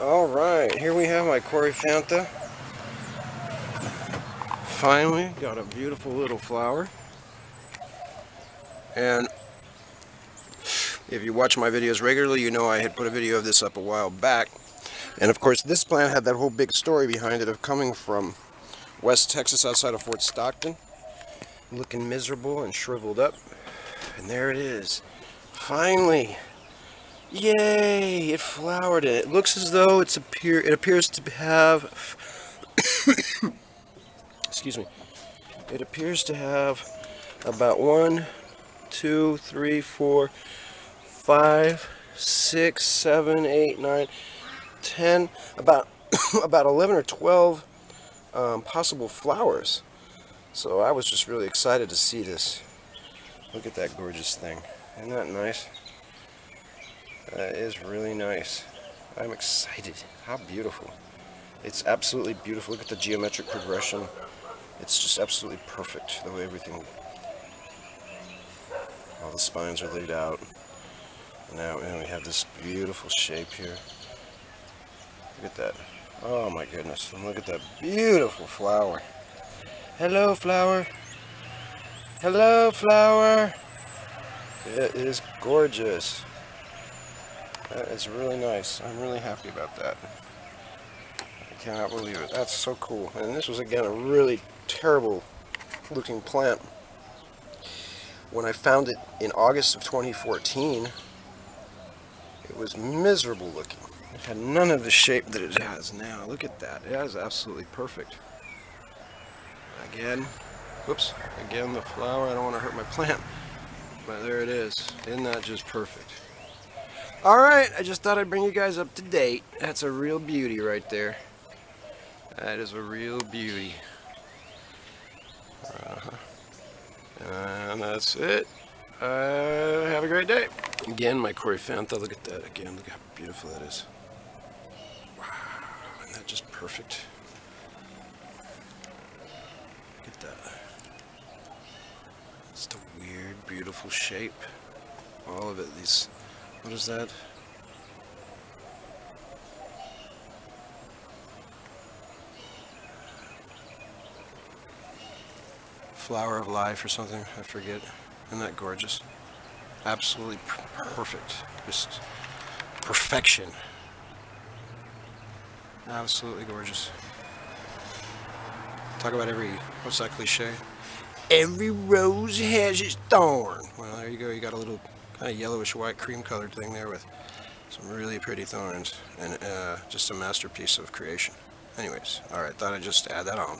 Alright, here we have my Coryphantha. Finally got a beautiful little flower. And if you watch my videos regularly, you know I had put a video of this up a while back. And of course, this plant had that whole big story behind it of coming from West Texas outside of Fort Stockton. Looking miserable and shriveled up. And there it is. Finally. Yay! It flowered and it looks as though it's appear it appears to have excuse me. It appears to have about one, two, three, four, five, six, seven, eight, nine, ten, about about eleven or twelve um, possible flowers. So I was just really excited to see this. Look at that gorgeous thing. Isn't that nice? That is really nice. I'm excited. How beautiful. It's absolutely beautiful. Look at the geometric progression. It's just absolutely perfect, the way everything... All the spines are laid out. Now and we have this beautiful shape here. Look at that. Oh my goodness. And look at that beautiful flower. Hello, flower. Hello, flower. It is gorgeous. That is really nice. I'm really happy about that. I cannot believe it. That's so cool. And this was, again, a really terrible looking plant. When I found it in August of 2014, it was miserable looking. It had none of the shape that it has now. Look at that. It is absolutely perfect. Again, whoops, again the flower. I don't want to hurt my plant. But there it is. Isn't that just perfect? Alright, I just thought I'd bring you guys up to date. That's a real beauty right there. That is a real beauty. Uh -huh. And that's it. Uh, have a great day. Again, my Coryphantha. Look at that again. Look how beautiful that is. Wow, isn't that just perfect? Look at that. It's the weird, beautiful shape. All of it, these what is that? Flower of life or something, I forget. Isn't that gorgeous? Absolutely perfect. Just perfection. Absolutely gorgeous. Talk about every, what's that cliche? Every rose has its thorn. Well, there you go. You got a little kind of yellowish white cream colored thing there with some really pretty thorns and uh, just a masterpiece of creation. Anyways, alright, thought I'd just add that on.